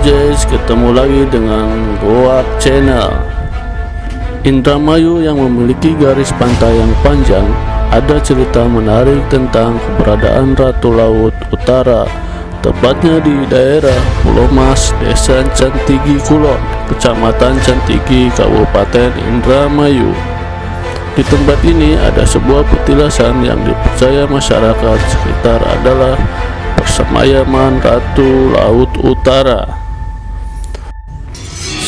Jazz, ketemu lagi dengan Goa Channel. Indramayu yang memiliki garis pantai yang panjang, ada cerita menarik tentang keberadaan Ratu Laut Utara, tepatnya di daerah Pulau Mas, Desa Cantigi Kulon, Kecamatan Cantigi, Kabupaten Indramayu. Di tempat ini ada sebuah petilasan yang dipercaya masyarakat sekitar adalah persemayaman Ratu Laut Utara.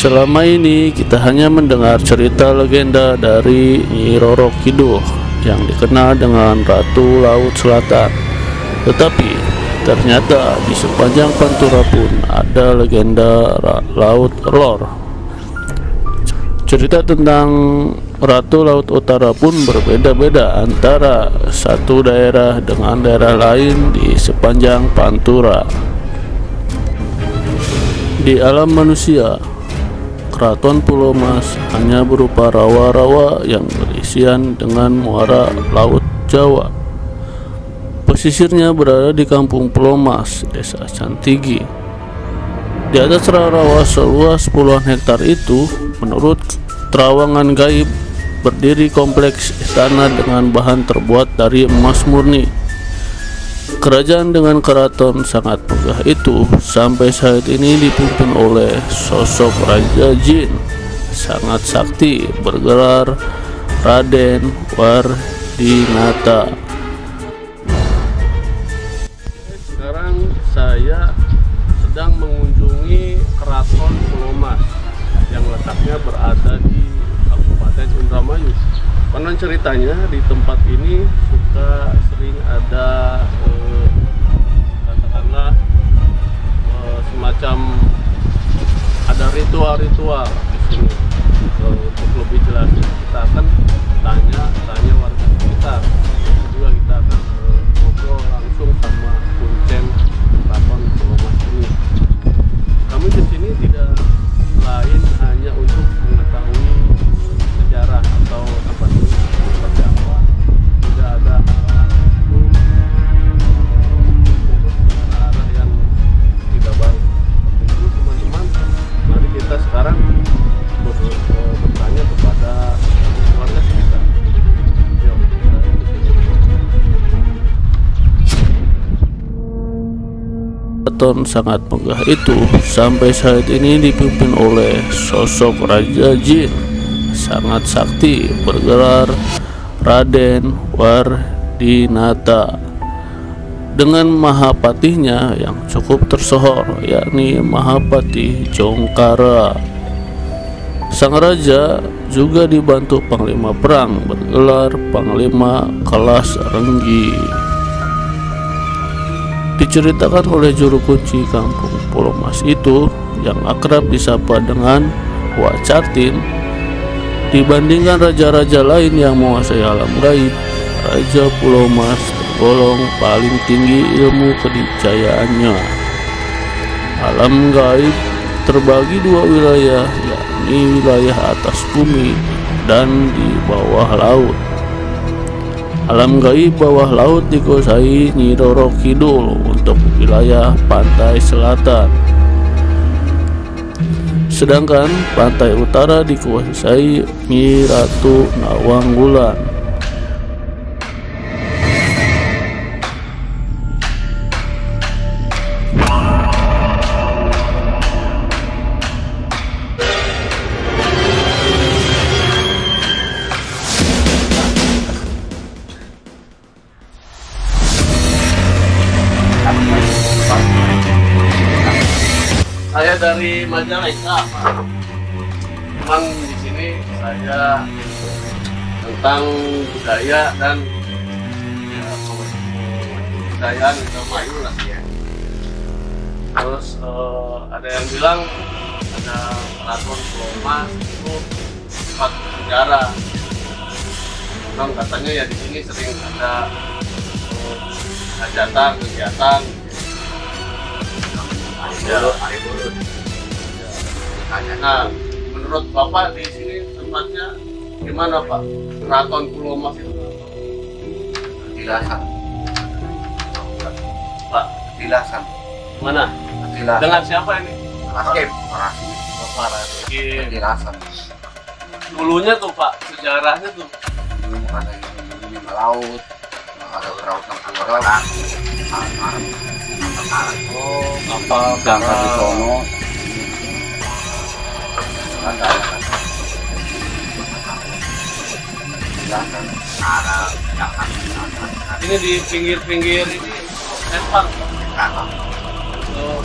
Selama ini kita hanya mendengar cerita legenda dari Roro Kidul yang dikenal dengan Ratu Laut Selatan. Tetapi ternyata di sepanjang Pantura pun ada legenda Laut Lor. Cerita tentang Ratu Laut Utara pun berbeda-beda antara satu daerah dengan daerah lain di sepanjang Pantura. Di alam manusia, keraton Pulau Mas hanya berupa rawa-rawa yang berisian dengan muara Laut Jawa. Pesisirnya berada di kampung Pulau Mas, Desa Cantigi. Di atas rawa-rawa seluas puluhan hektar itu, menurut terawangan gaib berdiri kompleks istana dengan bahan terbuat dari emas murni. Kerajaan dengan keraton sangat megah itu sampai saat ini dipimpin oleh sosok Raja Jin sangat sakti bergelar Raden Wardinata. Sekarang saya sedang mengunjungi keraton Pulau Mas yang letaknya berada di Kabupaten Indramayu. Konon ceritanya di tempat ini suka sering Keraton sangat megah itu. Sampai saat ini dipimpin oleh sosok Raja Jin. Sangat sakti bergelar Raden Wardinata. Dengan Mahapatihnya yang cukup tersohor yakni Mahapati Jongkara. Sang Raja juga dibantu Panglima Perang bergelar Panglima Kelas Renggi diceritakan oleh juru kunci kampung Pulau Mas itu yang akrab disapa dengan Wak Cartin dibandingkan raja-raja lain yang menguasai alam gaib Raja Pulau Mas tergolong paling tinggi ilmu kedicayaannya alam gaib terbagi dua wilayah yakni wilayah atas bumi dan di bawah laut Alam gaib bawah laut dikuasai Nyi Roro Kidul untuk wilayah pantai selatan. Sedangkan pantai utara dikuasai Nyi Ratu Nawang Wulan. Majalengka, Pak. Cuman di sini saya tentang budaya dan ya, kebudayaan Indramayu lah ya. Terus eh, ada yang bilang ada keraton Mas itu tempat sejarah. Memang katanya ya di sini sering ada eh, hajatan kegiatan Ya. Nah, menurut Bapak di sini tempatnya gimana Pak? Keraton Pulau Mas itu Petilasan, Pak petilasan, mana? petilasan. Dengan siapa ini? Bapak Raskim. dirasan. Dulunya tuh Pak, sejarahnya tuh. Dulu ada ini ini ke laut, ada perahu tempur, Arab, Oh, kapal Jangka di sono. Ini di pinggir-pinggir ini lempar. Oh,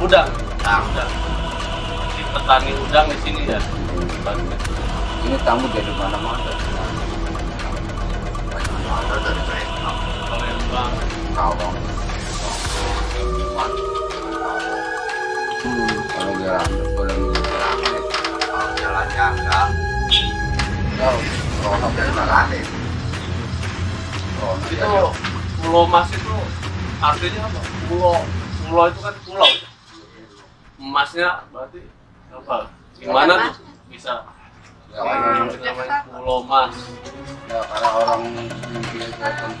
udang. Udang. Di petani udang di sini ya. Ini tamu dari mana-mana. Dari Palembang. Hmm, kalau dia Jalan-jalan, kalau corona dari. Corona Itu pulau mas itu artinya apa? Pulau pulau itu kan pulau. Emasnya berarti apa? Gimana tuh bisa ya, pulau mas? ya karena orang mimpi ke yang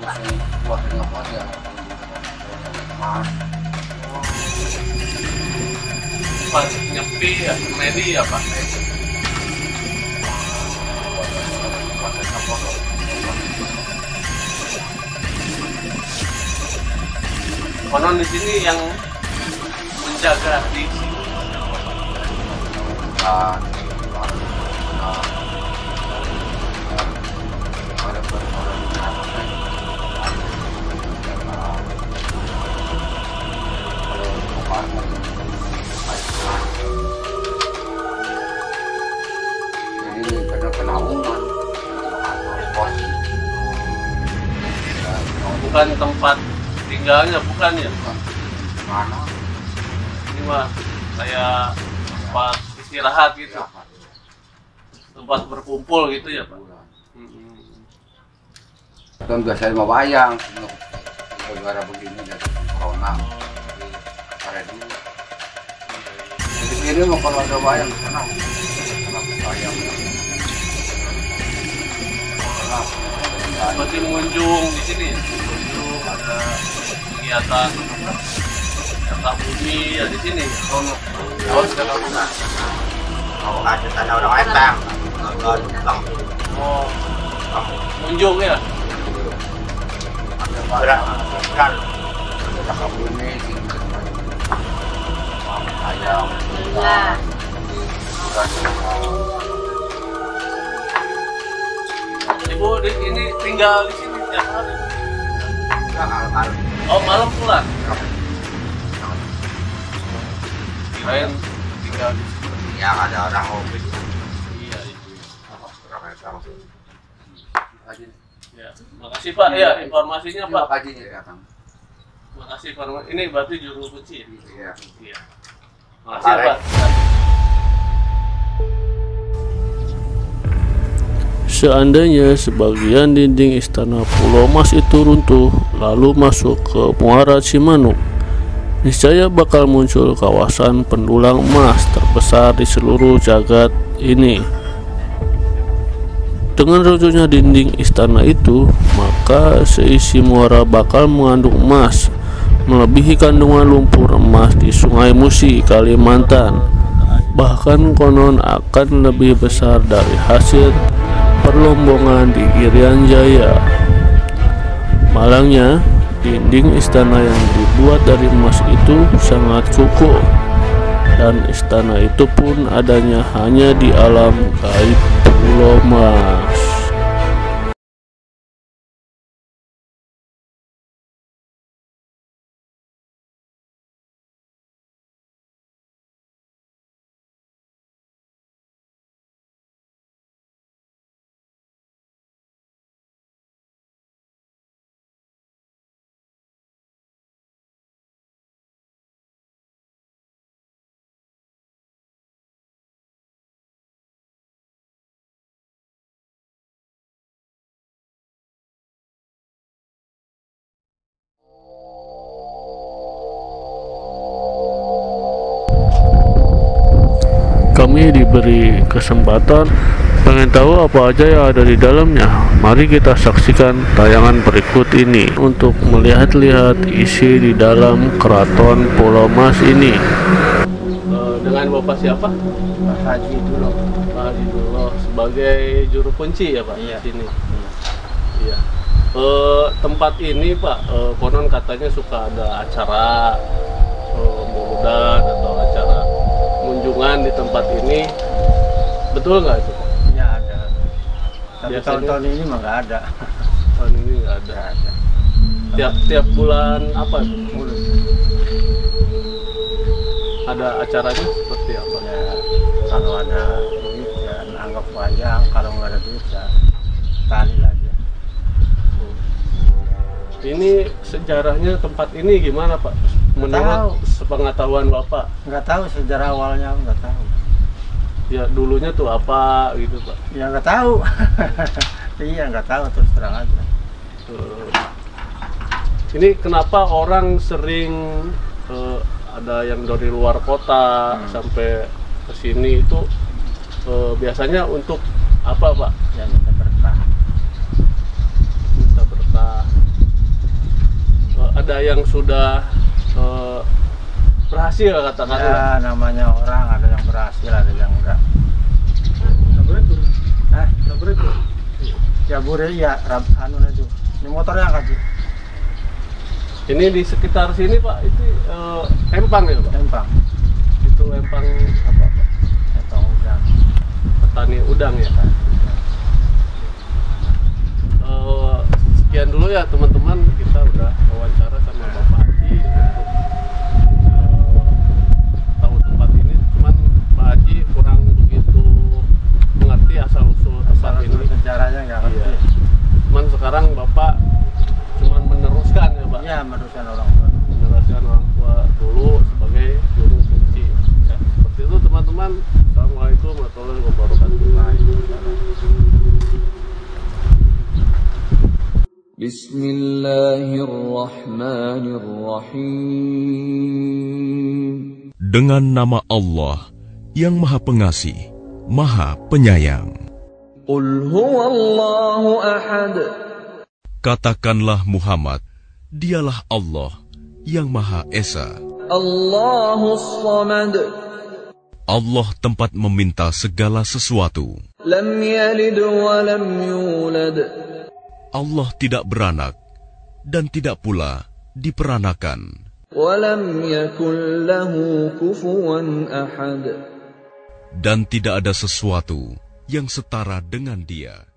kuat dengan kuat ya. Mas, Pas nyepi ya, komedi ya Pak. Konon di sini yang menjaga di sini kan, bukan tempat tinggalnya bukan ya? Mana? Ini mah kayak tempat istirahat gitu. Tempat berkumpul gitu ya Pak? Mm-mm. kan biasanya mau bayang. Negara begini dari corona. Ada dulu Jadi sini mau kalau ada wayang sana wayang Berarti mengunjung di sini ya ada kegiatan kata bumi ya di sini Oh, ada nonton, oh mengunjung ya berat, kan. Ada ayam, ibu ini tinggal di sini tiap hari oh malam pulang kirain tinggal di sini yang ada orang hobi. iya ibu ya makasih pak. Ya informasinya pak. kajinya ya, Kang. makasih informasi. Ini berarti juru kunci ya? Iya. iya. Makasih ya, pak Seandainya sebagian dinding istana Pulau Mas itu runtuh lalu masuk ke Muara Cimanuk, niscaya bakal muncul kawasan pendulang emas terbesar di seluruh jagat ini. Dengan runtuhnya dinding istana itu, maka seisi muara bakal mengandung emas, melebihi kandungan lumpur emas di Sungai Musi, Kalimantan. Bahkan konon akan lebih besar dari hasil perlombongan di Irian Jaya. Malangnya, dinding istana yang dibuat dari emas itu sangat kukuh dan istana itu pun adanya hanya di alam gaib Pulau Mas. Kami diberi kesempatan pengen tahu apa aja yang ada di dalamnya. Mari kita saksikan tayangan berikut ini untuk melihat-lihat isi di dalam keraton Pulau Mas ini. dengan Bapak siapa? Pak Haji dulu. Pak Haji Dullah sebagai juru kunci ya Pak Iya. di sini. Iya. Eh, tempat ini Pak, eh, konon katanya suka ada acara eh, muludan atau kunjungan di tempat ini. Betul nggak itu? Iya ada. Tapi Biasanya- tahun-tahun ini mah nggak ada. Tahun ini nggak ada. Ada. Tiap tiap bulan apa? Mulut. Ada acaranya seperti apa? Ya, kalau ada duit ya anggap wayang. Kalau nggak ada duit ya tali lagi. Ini sejarahnya tempat ini gimana Pak? Menurut sepengetahuan Bapak, Nggak tahu sejarah awalnya nggak tahu. ya dulunya tuh apa gitu Pak? Ya nggak tahu. iya nggak tahu terus terang aja. Eh, ini kenapa orang sering eh, ada yang dari luar kota Hmm. sampai ke sini itu eh, biasanya untuk apa Pak? Ya minta berkah. Minta berkah. Eh, ada yang sudah eh, berhasil katakanlah. Ya namanya orang ada yang berhasil ada yang enggak. Hah? Ya bure ya rab, anu itu. Ini motornya angkat sih. Ini di sekitar sini Pak itu eh, empang ya Pak? Tempang. Itu empang apa Pak? Tempang udang. Petani udang ya kan? Eh, sekian dulu ya teman-teman kita udah wawancara sama Bapak Haji untuk eh, tahu tempat ini cuman Pak Haji kurang begitu mengerti asal usul tempat caranya nggak iya. ngerti. Iya. Cuman sekarang bapak cuman meneruskan ya pak? Iya meneruskan orang tua. Meneruskan orang tua dulu sebagai guru kunci. Ya. Seperti itu teman-teman. Assalamualaikum warahmatullahi wabarakatuh. Bismillahirrahmanirrahim. Dengan nama Allah yang Maha Pengasih, Maha Penyayang. Katakanlah Muhammad, dialah Allah yang Maha Esa. Allah tempat meminta segala sesuatu. Allah tidak beranak dan tidak pula diperanakan. Dan tidak ada sesuatu yang setara dengan dia.